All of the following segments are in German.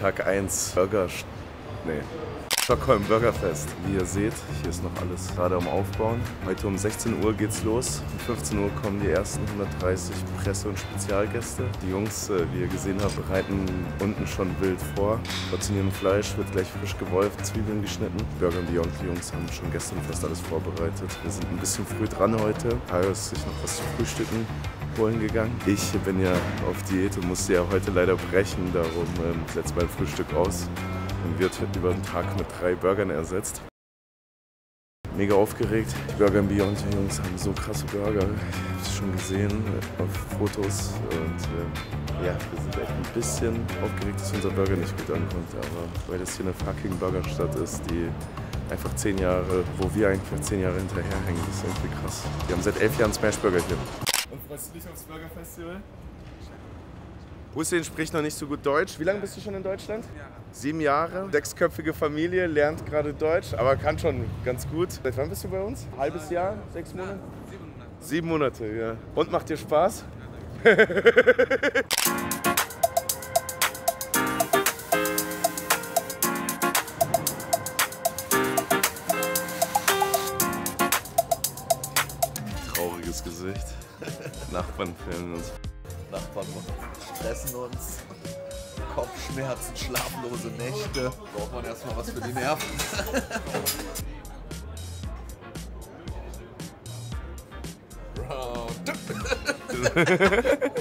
Tag 1 Burger. Nee. Stockholm Burgerfest. Wie ihr seht, hier ist noch alles gerade am Aufbauen. Heute um 16 Uhr geht's los. Um 15 Uhr kommen die ersten 130 Presse- und Spezialgäste. Die Jungs, äh, wie ihr gesehen habt, bereiten unten schon wild vor. Portionieren Fleisch, wird gleich frisch gewolft, Zwiebeln geschnitten. Burger Beyond, die Jungs haben schon gestern fast alles vorbereitet. Wir sind ein bisschen früh dran heute. Tayo ist sich noch was zu frühstücken holen gegangen. Ich bin ja auf Diät und musste ja heute leider brechen, darum ähm, setze mein Frühstück aus und wird über den Tag mit drei Burgern ersetzt. Mega aufgeregt. Die Burger Beyond die Jungs haben so krasse Burger. Ich habe es schon gesehen auf Fotos und äh, ja, wir sind echt ein bisschen aufgeregt, dass unser Burger nicht gut ankommt. Aber weil das hier eine fucking Burgerstadt ist, die einfach zehn Jahre, wo wir eigentlich zehn Jahre hinterherhängen, ist irgendwie krass. Wir haben seit elf Jahren Smashburger hier. Freust du dich aufs Burger Festival? Hussein spricht noch nicht so gut Deutsch. Wie lange bist du schon in Deutschland? Ja. Sieben Jahre, sechsköpfige Familie, lernt gerade Deutsch, aber kann schon ganz gut. Seit wann bist du bei uns? Halbes Jahr? Sechs Monate? Sieben Monate, ja. Und macht dir Spaß? Trauriges Nachbarn filmen uns. Nachbarn stressen uns. Kopfschmerzen, schlaflose Nächte. Braucht man erstmal was für die Nerven.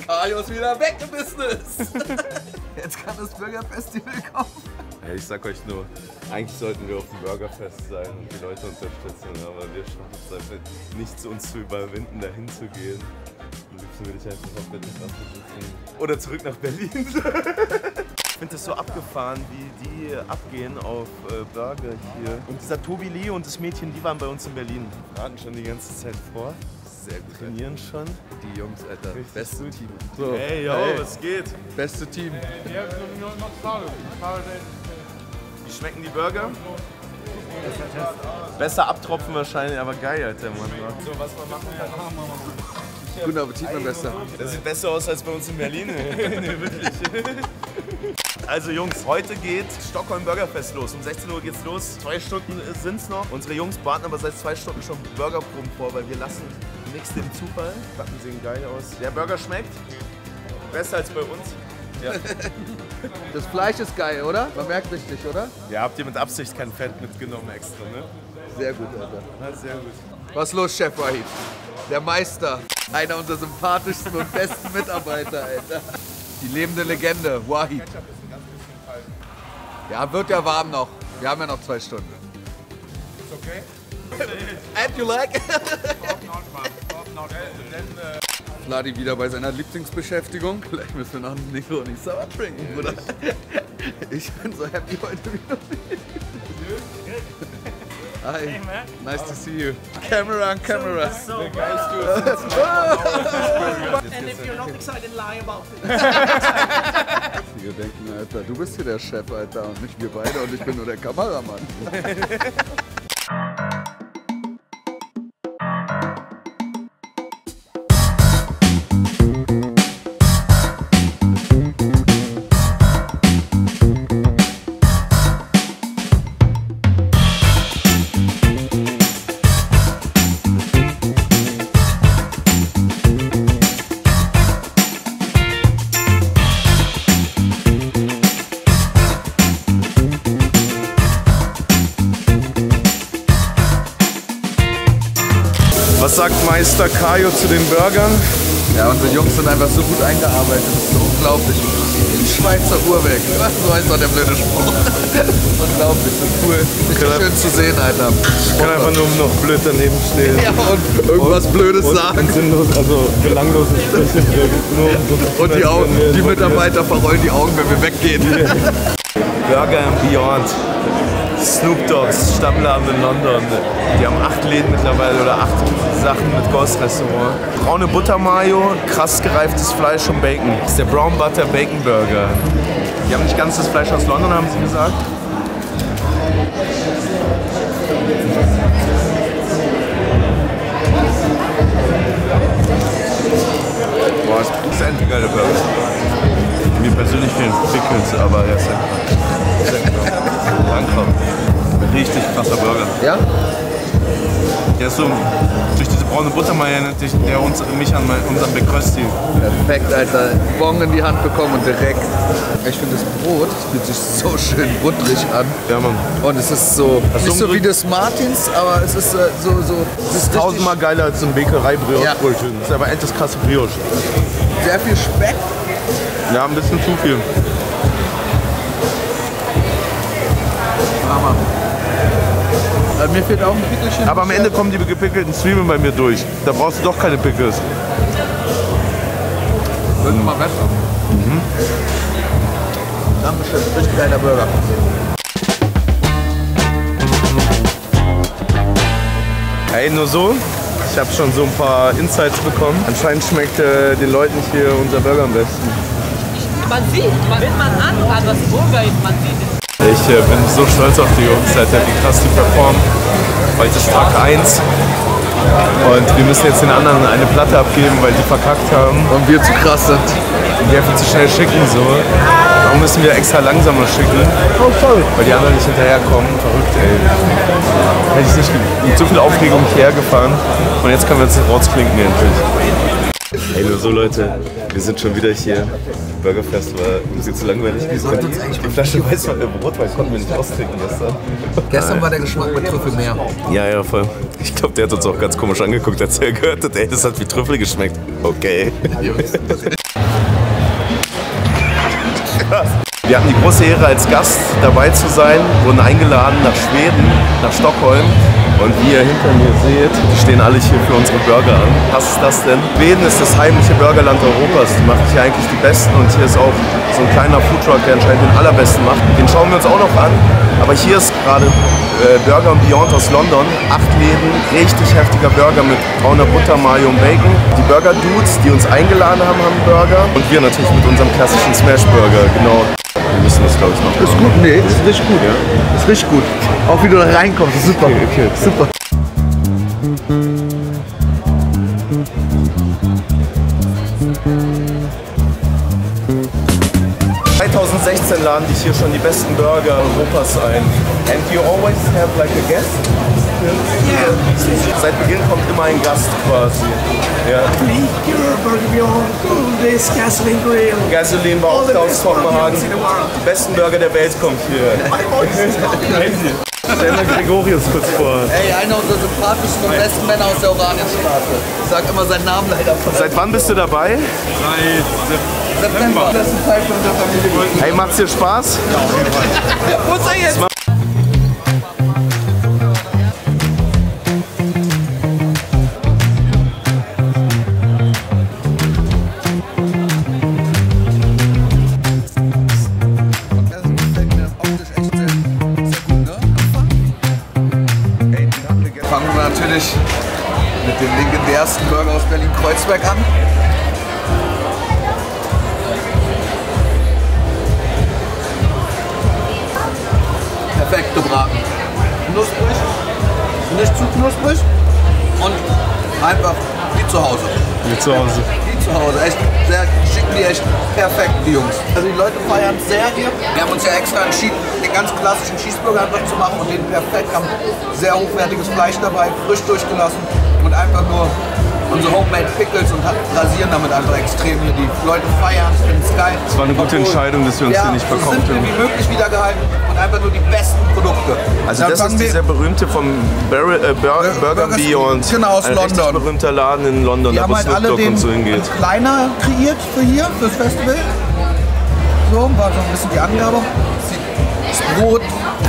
Kajo ist wieder weg im Business. Jetzt kann das Burger Festival kommen. Ja, ich sag euch nur, eigentlich sollten wir auf dem Burgerfest sein und die Leute unterstützen, aber wir schaffen es einfach nicht, uns zu überwinden, dahin zu gehen. Liebsten würde ich einfach auf der Terrasse sitzen. Oder zurück nach Berlin. ich finde das so abgefahren, wie die abgehen auf äh, Burger hier. Und dieser Tobi Lee und das Mädchen, die waren bei uns in Berlin. Warten schon die ganze Zeit vor. Sehr gut. Trainieren schon. Die Jungs, Alter. Richtig Beste gut. Team. So, hey, yo, Hey. was geht? Beste Team. Wie schmecken die Burger? Besser abtropfen wahrscheinlich, aber geil, Alter, Mann. So, was man machen kann. Guten Appetit, mein Bester. Das sieht besser aus als bei uns in Berlin. nee, wirklich. Also Jungs, heute geht Stockholm Burgerfest los. Um 16 Uhr geht's los. Zwei Stunden sind's noch. Unsere Jungs baten aber seit zwei Stunden schon Burgerproben vor, weil wir lassen nichts dem Zufall. Backen sehen geil aus. Der Burger schmeckt besser als bei uns. Ja. Das Fleisch ist geil, oder? Man merkt richtig, oder? ja, habt ihr mit Absicht kein Fett mitgenommen extra, ne? Sehr gut, Alter. Na, sehr gut. Was ist los, Chef Wahid? Der Meister. Einer unserer sympathischsten und besten Mitarbeiter, Alter. Die lebende Legende, Wahid. Ja, wird ja warm noch. Wir haben ja noch zwei Stunden. Okay. And you like? Vladi wieder bei seiner Lieblingsbeschäftigung. Vielleicht müssen wir noch einen Negroni Sour trinken, Bruder. Ich bin so happy heute wieder. Hi, nice to see you. Camera on camera. And if you're not excited, lie about it. Wir denken, Alter, du bist hier der Chef, Alter, und nicht wir beide und ich bin nur der Kameramann. Meister Kajo zu den Burgern? Ja, unsere Jungs sind einfach so gut eingearbeitet, das ist so unglaublich. In Schweizer Uhrwerk. So heißt doch der blöde Spruch. unglaublich, so cool. Richtig Kann- schön zu sehen, Alter. Ich kann einfach nur noch blöd daneben stehen. Ja, und irgendwas Blödes sagen. sinnlos, also belanglose Sprüche. Und die, Augen, die Mitarbeiter verrollen die Augen, wenn wir weggehen. Burger and Beyond. Snoop Dogs Stammladen in London. Die haben acht Läden mittlerweile oder acht Sachen mit Ghost Restaurant. Braune Butter Mayo, krass gereiftes Fleisch und Bacon. Das ist der Brown Butter Bacon Burger. Die haben nicht ganz das Fleisch aus London, haben sie gesagt. Boah, das ist ein geiler Burger. Mir persönlich fehlen Pickles, aber er ist. Richtig krasser Burger. Ja? Der ist so durch diese braune Buttermayonnaise, der uns, mich an mein, unseren Bekrösti. Perfekt, Alter. Bon in die Hand bekommen und direkt. Ich finde das Brot das fühlt sich so schön butterig an. Ja, Mann. Und es ist so, Hast nicht so wie das Martins, aber es ist äh, so, so, es ist Tausendmal geiler als so ein Bäckerei-Brioche-Brötchen. Das ist aber echtes krasse Brioche. sehr viel Speck. Ja, ein bisschen zu viel. Äh, mir fehlt auch ein Pickelchen. Aber am Ende kommen die gepickelten Zwiebeln bei mir durch. Da brauchst du doch keine Pickles. Wird immer besser. Mhm. Dann bestimmt richtig geiler Burger. Ey, nur so. Ich habe schon so ein paar Insights bekommen. Anscheinend schmeckt äh, den Leuten hier unser Burger am besten. Man sieht, wenn man anfragt, was Burger ist, man sieht es. Ich äh, bin so stolz auf die Jungs, Alter, wie krass die performen. Heute ist Tag 1 und wir müssen jetzt den anderen eine Platte abgeben, weil die verkackt haben Und wir zu krass sind. und wir einfach zu schnell schicken. So. Darum müssen wir extra langsamer schicken, weil die anderen nicht hinterherkommen. Verrückt, ey. Hätte ich nicht mit so viel Aufregung hierher gefahren und jetzt können wir uns rausklinken endlich. Hey, nur so Leute, wir sind schon wieder hier. Burgerfest war ein bisschen zu langweilig. Wir sollten uns eigentlich die Flasche Weißwein, äh, Rotwein konnten wir nicht austrinken gestern. Gestern war der Geschmack mit Trüffel mehr. Ja, ja, voll. Ich glaube, der hat uns auch ganz komisch angeguckt, als er gehört hat, ey, das hat wie Trüffel geschmeckt. Okay. Krass. Wir hatten die große Ehre, als Gast dabei zu sein, wurden eingeladen nach Schweden, nach Stockholm. Und wie ihr hinter mir seht, die stehen alle hier für unsere Burger an. Was ist das denn? Schweden ist das heimliche Burgerland Europas. Die macht hier eigentlich die besten und hier ist auch so ein kleiner Foodtruck, der anscheinend den allerbesten macht. Den schauen wir uns auch noch an. Aber hier ist gerade äh, Burger Beyond aus London. Acht Läden, richtig heftiger Burger mit brauner Butter, Mayo und Bacon. Die Burger Dudes, die uns eingeladen haben, haben Burger. Und wir natürlich mit unserem klassischen Smash Burger, genau. Wir müssen das, glaube ich, noch Ist gut, nee, ist richtig gut. Ist richtig gut. Auch wie du da reinkommst, ist super. Okay, okay. Super. 2016 laden dich hier schon die besten Burger Europas ein. And you always have like a guest? Seit Beginn kommt immer ein Gast quasi. Ja. Gasoline war auch aus Kopenhagen. Die besten Burger der Welt kommt hier. Stell mal Gregorius kurz vor. Ey, einer unserer sympathischsten und besten Männer aus der Oranienstraße. Ich sag immer seinen Namen leider von Seit wann bist du dabei? September. Das ist ein Teil von unserer Familie. Hey, macht's dir Spaß? Muss er jetzt? Fangen Berlin-Kreuzberg an. Perfekte Braten. Knusprig, nicht zu knusprig und einfach wie zu Hause. Wie zu Hause. Wie zu Hause. Echt sehr schicken die echt perfekt, die Jungs. Also die Leute feiern sehr hier. Wir haben uns ja extra entschieden, den ganz klassischen Cheeseburger einfach zu machen und den perfekt. Haben sehr hochwertiges Fleisch dabei, frisch durchgelassen und einfach nur unsere Homemade Pickles und rasieren damit einfach extrem hier. Die Leute feiern, finden es geil. Es war eine gute Entscheidung, dass wir uns ja, hier nicht so verkauft simpel haben. wie möglich wiedergehalten und einfach nur die besten Produkte. Also das ist dieser berühmte vom Barrel, äh, Bur Bur- Burger Burger Beyond. Genau, aus ein London. berühmter Laden in London, Die da haben wo halt Snoop alle Dogg den und so hingeht. kleiner kreiert für hier, fürs Festival. So, war so ein bisschen die Angabe. Das Brot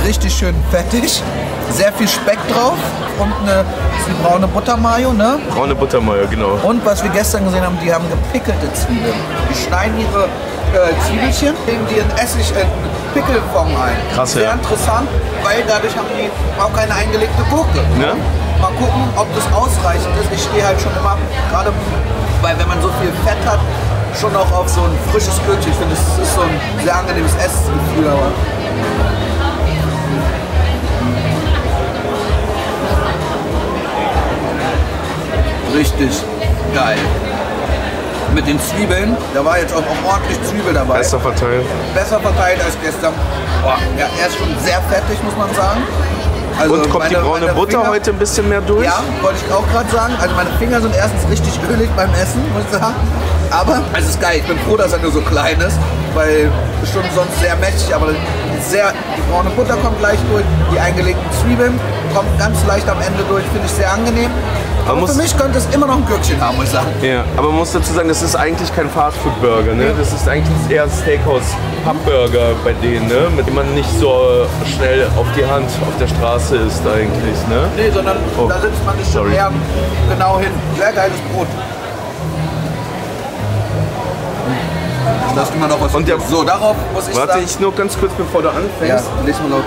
richtig schön fettig, sehr viel Speck drauf und eine, braune Buttermayo, ne? Braune Buttermeier, genau. Und was wir gestern gesehen haben, die haben gepickelte Zwiebeln. Die schneiden ihre äh, Zwiebelchen, legen die in Essig, in Pickelfond ein. Krass, Sehr ja. interessant, weil dadurch haben die auch keine eingelegte Gurke. Ne? Mal gucken, ob das ausreichend ist. Ich stehe halt schon immer, gerade weil wenn man so viel Fett hat, schon auch auf so ein frisches Gürkchen. Ich finde, es ist so ein sehr angenehmes Essgefühl. Richtig geil. Mit den Zwiebeln, da war jetzt auch, auch ordentlich Zwiebel dabei. Besser verteilt. Besser verteilt als gestern. Boah, ja, er ist schon sehr fettig, muss man sagen. Also Und kommt die meine- braune meine Butter Finger- heute ein bisschen mehr durch? Ja, wollte ich auch gerade sagen. Also meine Finger sind erstens richtig ölig beim Essen, muss ich sagen. Aber es ist geil. Ich bin froh, dass er nur so klein ist, weil ist schon sonst sehr mächtig. Aber sehr, die braune Butter kommt gleich durch. Die eingelegten Zwiebeln kommt ganz leicht am Ende durch. Finde ich sehr angenehm. Man Aber für mich könnte es immer noch ein Gürkchen haben, muss ich sagen. Ja, aber man muss dazu sagen, das ist eigentlich kein Fastfood-Burger, ne? Das ist eigentlich eher Steakhouse-Pappburger bei denen, ne? Mit dem man nicht so schnell auf die Hand auf der Straße isst eigentlich, ne? Nee, sondern Oh, da sitzt man nicht schon eher genau hin. Sehr geiles Brot. Lass mir mal noch was. Und der- so, darauf muss ich Warte, sagen. ich nur ganz kurz, bevor du ja, anfängst. lies mal laut.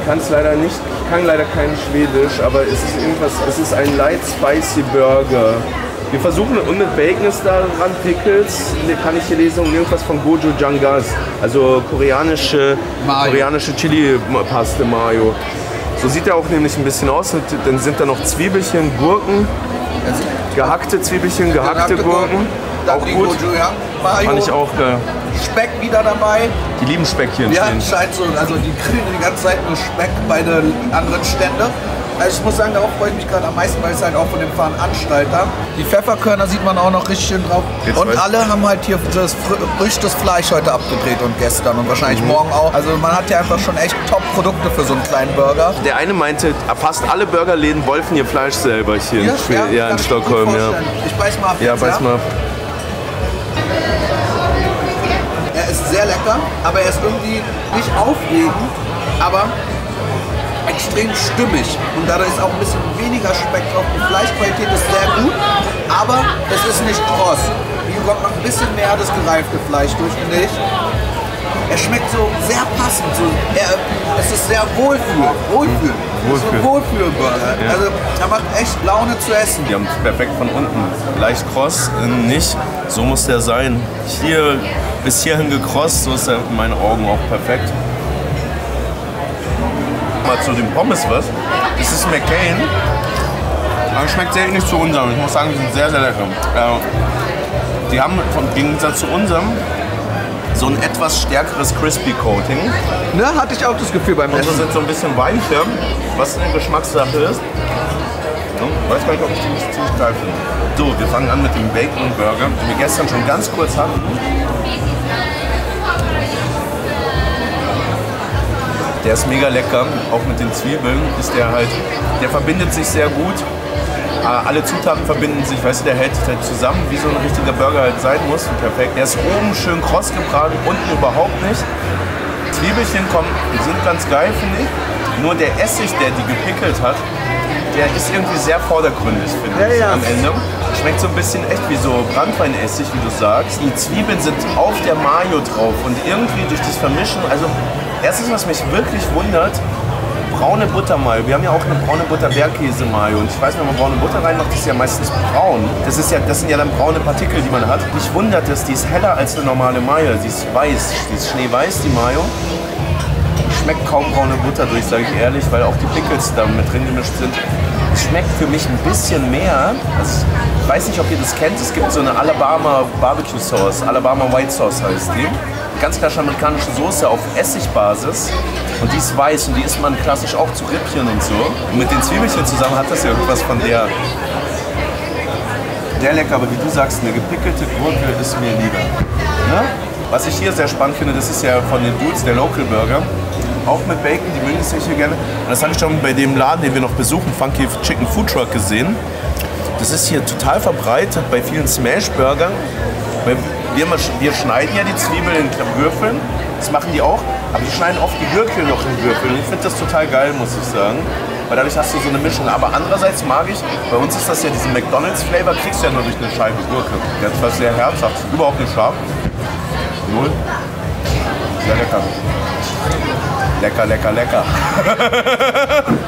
Ich kann es leider nicht, ich kann leider kein Schwedisch, aber es ist irgendwas, es ist ein Light Spicy Burger. Wir versuchen, und mit Bacon ist da dran, Pickles, kann ich hier lesen, und irgendwas von Goju Jangas, also koreanische, Mayo. koreanische Chili-Paste Mayo. So sieht er auch nämlich ein bisschen aus. Und dann sind da noch Zwiebelchen, Gurken, gehackte Zwiebelchen, gehackte Gurken. Dann Auch gut. Ja. Fand ich auch geil. Speck wieder dabei. Die lieben Speck hier in Ja, Schweden. scheint so. Also die kriegen die ganze Zeit nur Speck bei den anderen Ständen. Also ich muss sagen, darauf freue ich mich gerade am meisten, weil es halt auch von dem Veranstalter. Die Pfefferkörner sieht man auch noch richtig schön drauf. Jetzt und alle haben halt hier das fr- frischtes Fleisch heute abgedreht und gestern und wahrscheinlich Mhm. morgen auch. Also man hat ja einfach schon echt Top-Produkte für so einen kleinen Burger. Der eine meinte, fast alle Burgerläden wolfen ihr Fleisch selber hier in, ja, in ich mir gut Stockholm. Ja. Ich beiß mal ab Ja, jetzt, weiß mal. Er sehr lecker, aber er ist irgendwie nicht aufregend, aber extrem stimmig. Und dadurch ist auch ein bisschen weniger Speck drauf. Die Fleischqualität ist sehr gut, aber es ist nicht kross. Hier kommt noch ein bisschen mehr das gereifte Fleisch durch, finde ich. Er schmeckt so sehr passend. So, er, es ist sehr wohlfühl. Wohlfühl. Wohlfühl. Wohlfühlburger. Also er macht echt Laune zu essen. Die haben es perfekt von unten. Leicht kross, äh, nicht. So muss der sein. Hier bis hierhin gekrost, so ist er in meinen Augen auch perfekt. Mal zu den Pommes was. Das ist McCain. Aber schmeckt sehr ähnlich zu unserem. Ich muss sagen, die sind sehr, sehr lecker. Äh, die haben im Gegensatz zu unserem so ein etwas stärkeres Crispy Coating. Ne, hatte ich auch das Gefühl beim Essen. sind so ein bisschen weicher, was eine Geschmackssache ist. Ja, weiß gar nicht, ob ich die nicht ziemlich geil finde. So, wir fangen an mit dem Bacon Burger, den wir gestern schon ganz kurz hatten. Der ist mega lecker, auch mit den Zwiebeln ist der halt, der verbindet sich sehr gut. Alle Zutaten verbinden sich, weißt du, der hält sich halt zusammen, wie so ein richtiger Burger halt sein muss. Perfekt. Der ist oben schön kross gebraten, unten überhaupt nicht. Zwiebelchen kommen, sind ganz geil, finde ich. Nur der Essig, der die gepickelt hat, der ist irgendwie sehr vordergründig, finde ich, Ja, ja. am Ende. Schmeckt so ein bisschen echt wie so Brandweinessig, wie du sagst. Die Zwiebeln sind auf der Mayo drauf und irgendwie durch das Vermischen, also erstens, was mich wirklich wundert, braune Buttermayo. Wir haben ja auch eine braune Butter-Bergkäse-Mayo. Und ich weiß, wenn man braune Butter reinmacht, ist ja meistens braun. Das, ist ja, das sind ja dann braune Partikel, die man hat. Mich wundert es, die ist heller als eine normale Mayo. Sie ist weiß, die ist schneeweiß, die Mayo schmeckt kaum braune Butter durch, sage ich ehrlich, weil auch die Pickles da mit drin gemischt sind. Es schmeckt für mich ein bisschen mehr. Also ich weiß nicht, ob ihr das kennt. Es gibt so eine Alabama Barbecue Sauce. Alabama White Sauce heißt die. Ganz klassisch amerikanische Soße auf Essigbasis. Und die ist weiß und die isst man klassisch auch zu Rippchen und so. Und mit den Zwiebelchen zusammen hat das ja irgendwas von der. Sehr lecker, aber wie du sagst, eine gepickelte Gurke ist mir lieber. Ne? Was ich hier sehr spannend finde, das ist ja von den Dudes, der Local Burger. Auch mit Bacon, die mögen es ja hier gerne. Und das habe ich schon bei dem Laden, den wir noch besuchen, Funky Chicken Food Truck gesehen. Das ist hier total verbreitet bei vielen Smash-Burgern. Weil Wir, wir schneiden ja die Zwiebeln in Würfeln, das machen die auch, aber die schneiden oft die Gürkel noch in Würfeln. Ich finde das total geil, muss ich sagen. Weil dadurch hast du so eine Mischung. Aber andererseits mag ich, bei uns ist das ja diesen McDonalds-Flavor, kriegst du ja nur durch eine Scheibe Gurke. Der ist was sehr herzhaft, überhaupt nicht scharf. Null. Sehr lecker. Lecker, lecker, lecker.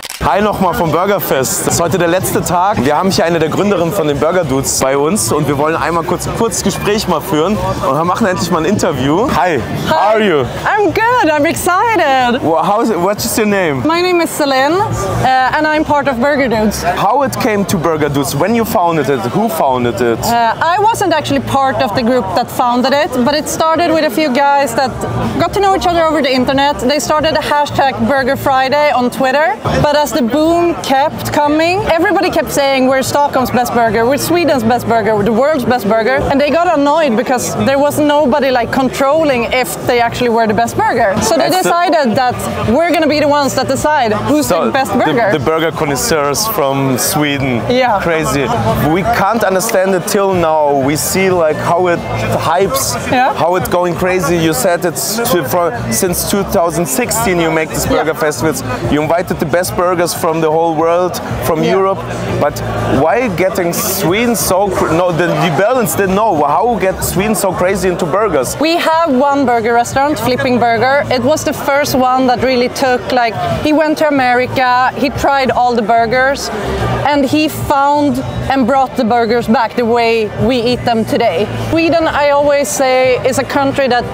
Hi nochmal vom Burgerfest. Das ist heute der letzte Tag. Wir haben hier eine der Gründerinnen von den Burger Dudes bei uns und wir wollen einmal kurz ein kurzes Gespräch mal führen und wir machen endlich mal ein Interview. Hi, how are you? I'm good. I'm excited. Well, how's, what's your name? My name is Celine, uh, and I'm part of Burger Dudes. Uh, How it came to Burger Dudes? When you founded it? Who founded it? I wasn't actually part of the group that founded it, but it started with a few guys that got to know each other over the internet. They started a hashtag Burger Friday on Twitter, but as the boom kept coming, everybody kept saying we're Stockholm's best burger, we're Sweden's best burger, we're the world's best burger, and they got annoyed because there was nobody like controlling if they actually were the best burger. So they decided that we're gonna be the ones that decide who's the best burger. The, burger connoisseurs from Sweden. Yeah. Crazy. We can't understand it till now. We see like how it hypes, Yeah. how it's going crazy. You said it's to, from, since 2016 you make this burger festivals. You invited the best burgers from the whole world, from Yeah. Europe. But why getting Sweden so no? The, the Berlins didn't know how get Sweden so crazy into burgers. We have one burger restaurant, Flipping Burger. It was the first one that really took like he went to America, he tried all the burgers, and he found and brought the burgers back the way we eat them today. Sweden, I always say, is a country that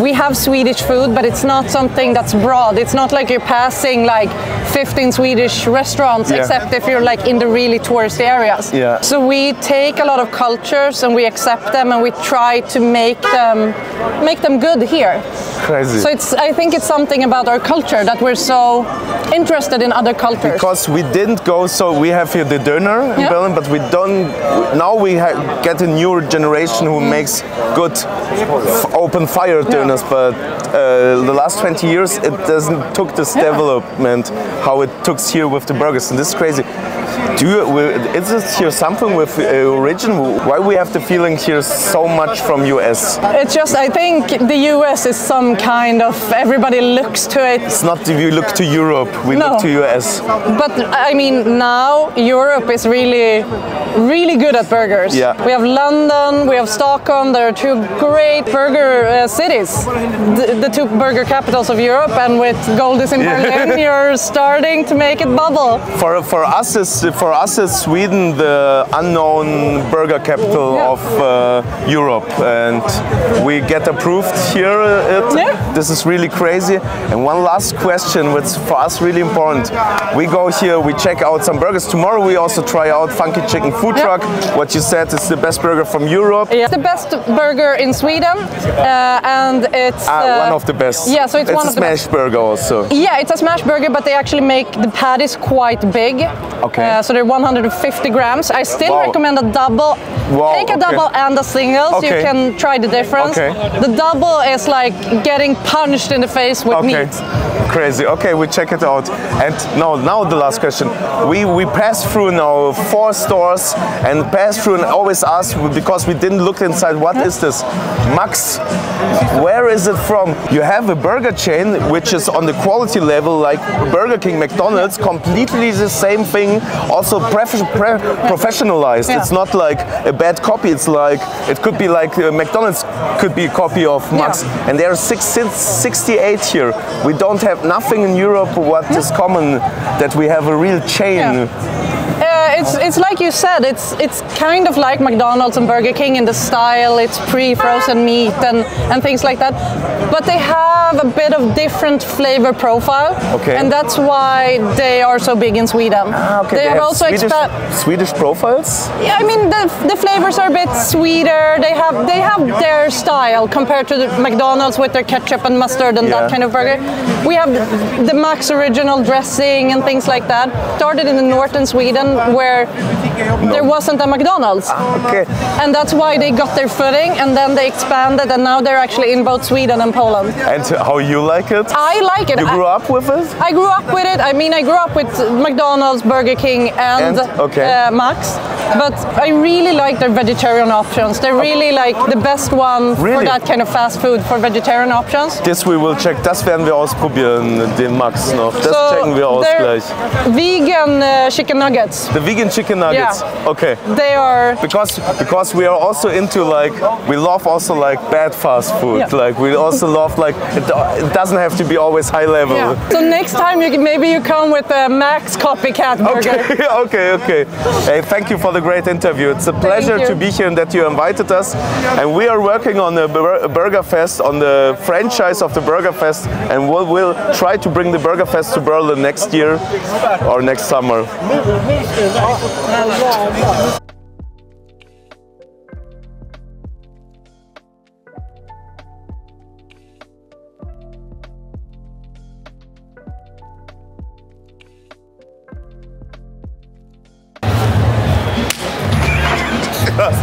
we have Swedish food, but it's not something that's broad. It's not like you're passing like 15 Swedish restaurants, Yeah. except if you're like in the really touristy areas. Yeah. So we take a lot of cultures and we accept them and we try to make them make them good here. Crazy. So it's I think it's something about our culture that we're so interested in other cultures. because we didn't go so we have here the Döner in Yeah. Berlin but we don't now we ha- get a new generation who makes good f- open fire döners but uh, the last 20 years it doesn't took this development how it took here with the burgers and this is crazy do you, is it here something with uh, origin why we have the feeling here so much from US it's just I think the US is some kind of everybody looks to it it's not if you look to Europe we No. look to US But I mean, now Europe is really, really good at burgers. Yeah. We have London, we have Stockholm. There are two great burger uh, cities, the, the two burger capitals of Europe. And with Goldis in Yeah. Berlin, you're starting to make it bubble. For, for us is for us is Sweden the unknown burger capital of uh, Europe, and we get approved here. It. This is really crazy. And one last question, which for us really important. We go here, we check out some burgers. Tomorrow we also try out Funky Chicken Food. Truck. What you said is the best burger from Europe. Yeah. It's the best burger in Sweden, uh, and it's Ah, uh, one of the best. Yeah, so it's, one a of the best. smash burger also. Yeah, it's a smash burger, but they actually make the patties quite big. Okay. Uh, Uh, so they're 150 grams. I still Wow. recommend a double. Wow, Take a okay. double and a single, so Okay. you can try the difference. Okay. The double is like getting punched in the face with Okay. meat. Crazy. Okay, we check it out. And now, now the last question. We we passed through now four stores and passed through and always ask because we didn't look inside. What is this, Max? Where is it from? You have a burger chain which is on the quality level like Burger King, McDonald's, completely the same thing. Also professionalized. Yeah. It's not like a bad copy. It's like it could be like uh, McDonald's could be a copy of Max. Yeah. And there are six, since 68 here. We don't have nothing in Europe what is common that we have a real chain. Yeah. Uh, it's it's like you said. It's it's kind of like McDonald's and Burger King in the style. It's pre-frozen meat and and things like that. But they have a bit of different flavor profile. Okay. And that's why they are so big in Sweden. Ah, okay. They, have, also Swedish. Swedish profiles. Yeah, I mean the, the flavors are a bit sweeter. They have they have their style compared to the McDonald's with their ketchup and mustard and Yeah. that kind of burger. We have the Max original dressing and things like that. Started in the northern Sweden where there wasn't a McDonald's. Okay. And that's why they got their footing and then they expanded and now they're actually in both Sweden and Poland. And how you like it? I like it. you grew I, up with it? I grew up with it. I mean, I grew up with McDonald's, Burger King, and, And? Okay. uh, Max. but I really like their vegetarian options. They're really like the best one for that kind of fast food for vegetarian options. This we will check. Das werden wir ausprobieren, den Max noch. Das checken wir aus gleich. Vegan uh, chicken nuggets. The vegan chicken nuggets. Yeah. Okay. They are Because because we are also into like we love also like bad fast food. Yeah. Like we also love like it, it doesn't have to be always high level. Yeah. So next time you maybe you come with a Max copycat burger. Okay, okay, okay. Hey, thank you for the great interview. It's a pleasure to be here and that you invited us. And we are working on the Bur- Burger Fest, on the franchise of the Burger Fest, and we'll, we'll try to bring the Burger Fest to Berlin next year or next summer. Lala. Yes.